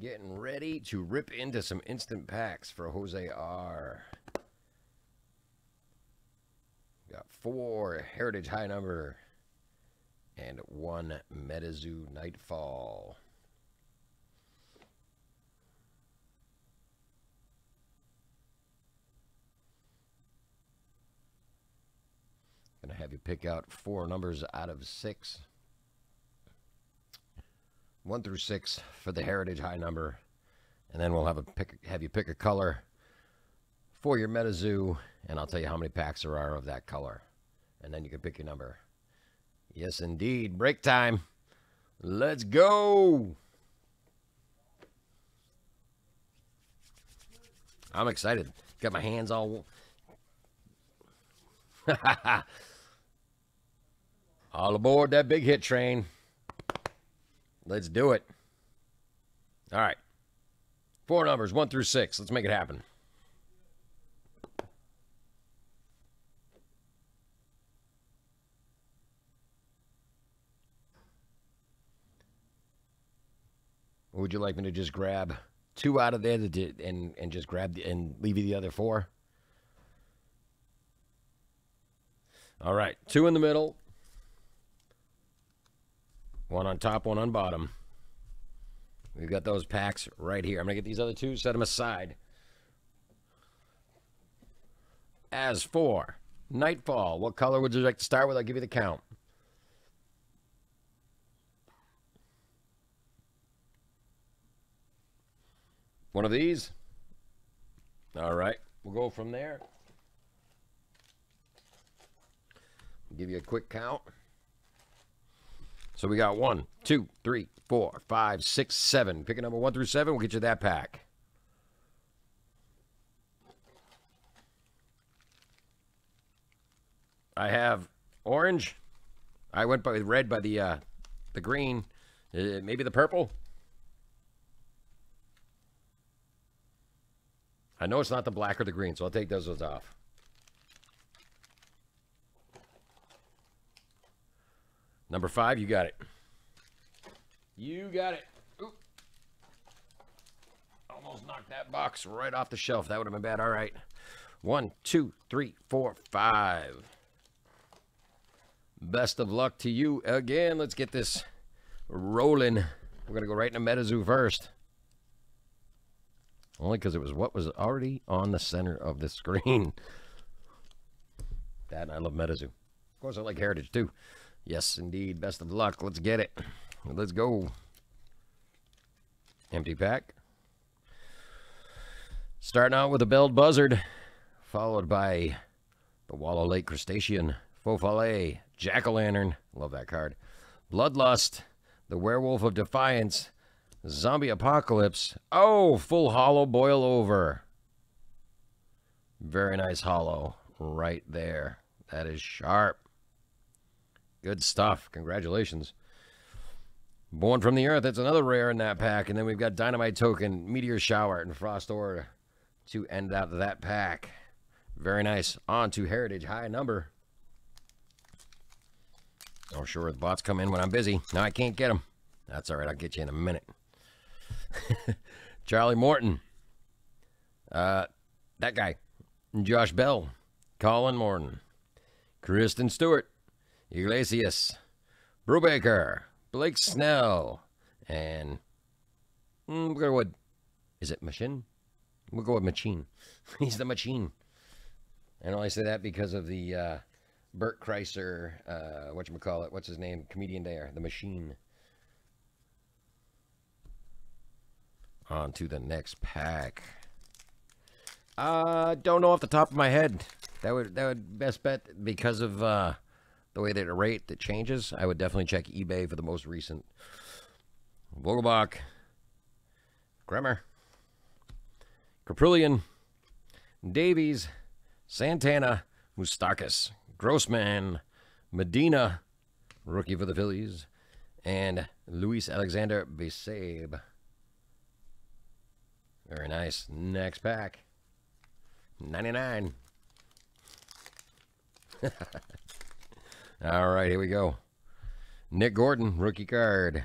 Getting ready to rip into some instant packs for Jose R. Got four Heritage High Number and one Metazoo Nightfall. Gonna have you pick out four numbers out of six. One through six for the Heritage High number. And then we'll have a pick have you pick a color for your MetaZoo, and I'll tell you how many packs there are of that color. And then you can pick your number. Yes, indeed. Break time. Let's go. I'm excited. Got my hands all. all aboard that big hit train. Let's do it. All right. Four numbers, one through six. Let's make it happen. Would you like me to just grab two out of there and and just grab the, and leave you the other four? All right, two in the middle, one on top, one on bottom. We've got those packs right here. I'm going to get these other two, set them aside. As for Nightfall, what color would you like to start with? I'll give you the count. One of these. All right. We'll go from there. Give you a quick count. So we got one, two, three, four, five, six, seven. Pick a number one through seven. We'll get you that pack. I have orange. I went by red by the uh, the green. Uh, maybe the purple. I know it's not the black or the green, so I'll take those ones off. Number five, you got it. You got it. Oop. Almost knocked that box right off the shelf. That would have been bad. All right. One, two, three, four, five. Best of luck to you again. Let's get this rolling. We're going to go right into MetaZoo first. Only because it was what was already on the center of the screen. That and I love MetaZoo. Of course, I like Heritage too. Yes, indeed. Best of luck. Let's get it. Let's go. Empty pack. Starting out with a belled buzzard, followed by the Wallow Lake Crustacean, Faux Jack-o'-lantern, love that card, Bloodlust, the Werewolf of Defiance, Zombie Apocalypse. Oh, full holo boil over. Very nice holo right there. That is sharp. Good stuff. Congratulations. Born from the Earth. That's another rare in that pack. And then we've got Dynamite Token, Meteor Shower, and Frost Order to end out that pack. Very nice. On to Heritage High Number. Oh, sure. The bots come in when I'm busy. Now I can't get them. That's all right. I'll get you in a minute. Charlie Morton. Uh, that guy. Josh Bell. Colin Morton. Kristen Stewart. Iglesias. Brubaker. Blake Snell. And mm, we'll go with, is it Machine? We'll go with Machine. He's the Machine. And I only say that because of the uh, Bert Kreischer, uh, whatchamacallit, what's his name? Comedian there, the Machine. On to the next pack. Uh, don't know off the top of my head. That would that would best bet because of uh, the way that it rate that changes. I would definitely check eBay for the most recent. Vogelbach, Kremer, Caprillion, Davies, Santana, Moustakas, Grossman, Medina, rookie for the Phillies, and Luis Alexander Basabe. Very nice. Next pack. 99. All right, here we go. Nick Gordon, rookie card.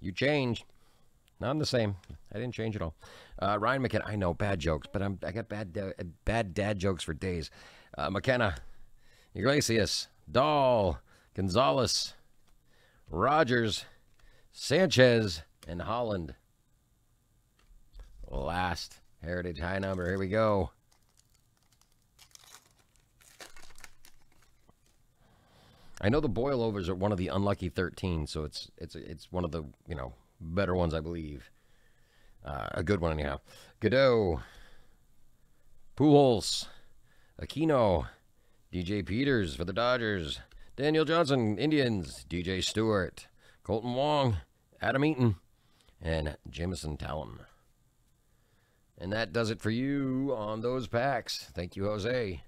You changed. Not the same. I didn't change at all. Uh, Ryan McKenna. I know bad jokes, but I'm I got bad da- bad dad jokes for days. Uh, McKenna, Iglesias, Dahl, Gonzalez, Rogers, Sanchez, and Holland. Last Heritage High number. Here we go. I know the boilovers are one of the unlucky 13, so it's it's it's one of the you know better ones, I believe. Uh, a good one anyhow. Godot, Pujols, Aquino, DJ Peters for the Dodgers, Daniel Johnson, Indians, DJ Stewart, Kolten Wong, Adam Eaton, and Jameson Taillon. And that does it for you on those packs. Thank you, Jose.